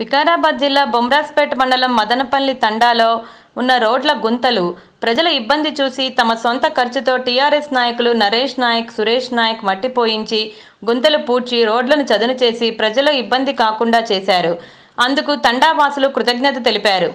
వికారాబాద్ జిల్లా బొమ్రాస్పేట మండలం మదనపల్లి తండాలో ఉన్న రోడ్ల గుంతలు. ప్రజల ఇబ్బంది చూసి తమ సొంత ఖర్చుతో టీఆర్ఎస్ నాయకులు నరేష్ నాయక్ సురేష్ నాయక్ మట్టి పోయించి గుంతలు పూడ్చి రోడ్లను చదును చేసి ప్రజల ఇబ్బంది కాకుండా చేశారు. అందుకు తండావాసులు కృతజ్ఞత తెలిపారు.